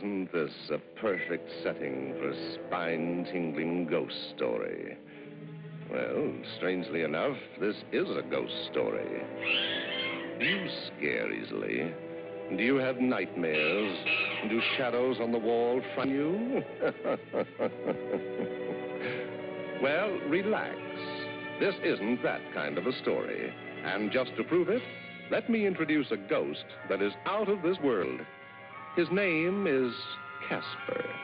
Isn't this a perfect setting for a spine-tingling ghost story? Well, strangely enough, this is a ghost story. Do you scare easily? Do you have nightmares? Do shadows on the wall frighten you? well, relax. This isn't that kind of a story. And just to prove it, let me introduce a ghost that is out of this world. His name is Casper.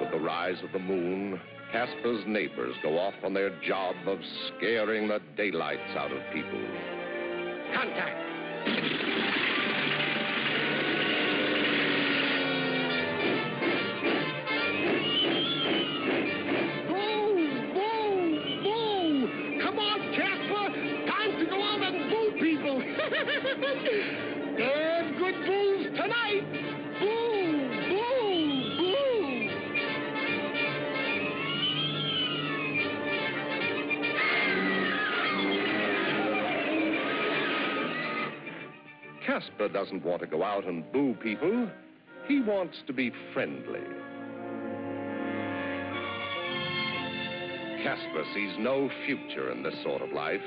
With the rise of the moon, Casper's neighbors go off on their job of scaring the daylights out of people. Contact! Boom! Boom! Boom! Come on, Casper! Time to go on and boo! Casper doesn't want to go out and boo people. He wants to be friendly. Casper sees no future in this sort of life.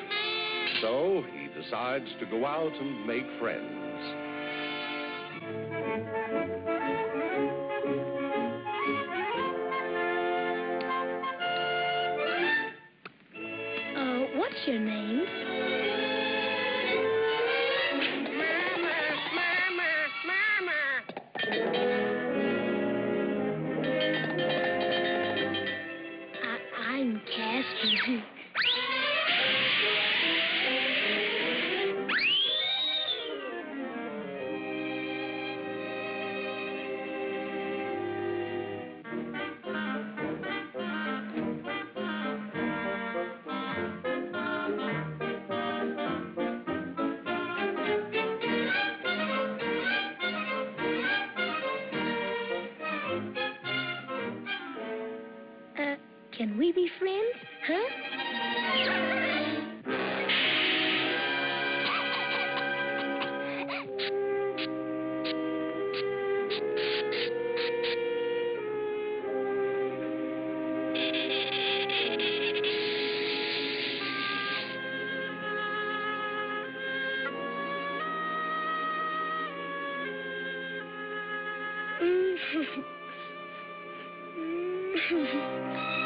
So he decides to go out and make friends. Uh, what's your name? Can we be friends? Huh? Uh, uh, uh,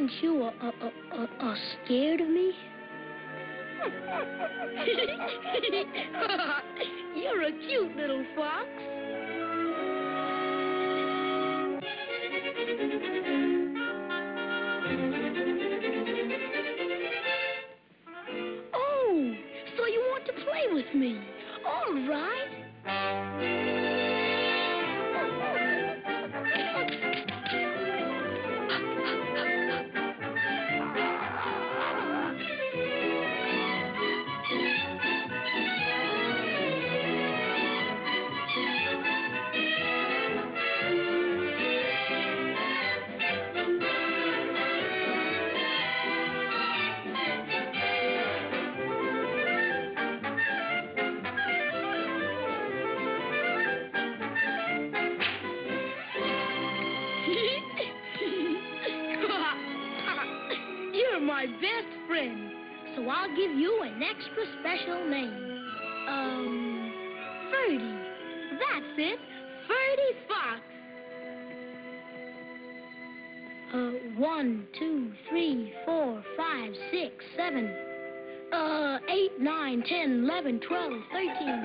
aren't you uh, uh, uh, scared of me? You're a cute little fox. Oh, so you want to play with me? All right. My best friend, so I'll give you an extra special name. Um, Ferdy. That's it, Ferdy Fox. Uh, one, two, three, four, five, six, seven. Uh, eight, nine, ten, eleven, twelve, thirteen.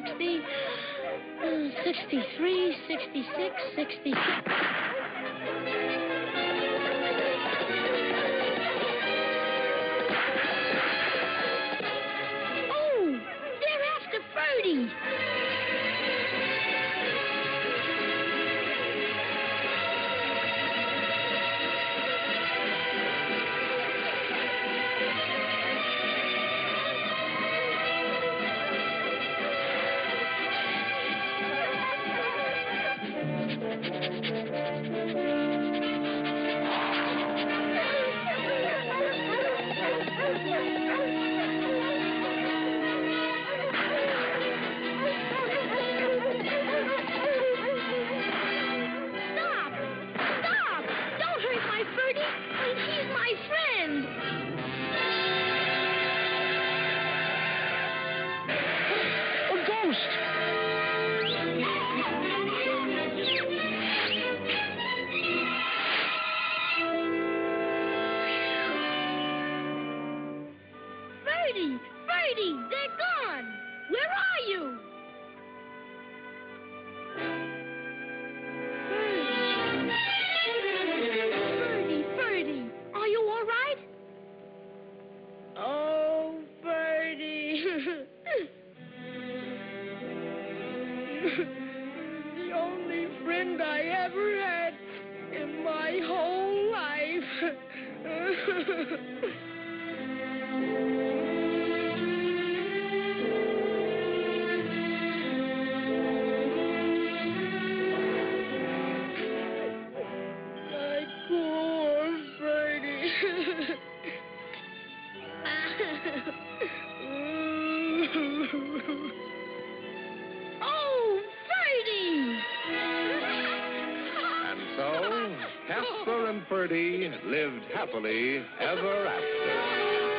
60, uh, 63, 66, Ferdy! They're gone! Where are you? Ferdy, Ferdy, are you all right? Oh, the only friend I ever had in my whole life. oh, Ferdy! And so, Casper and Ferdy lived happily ever after.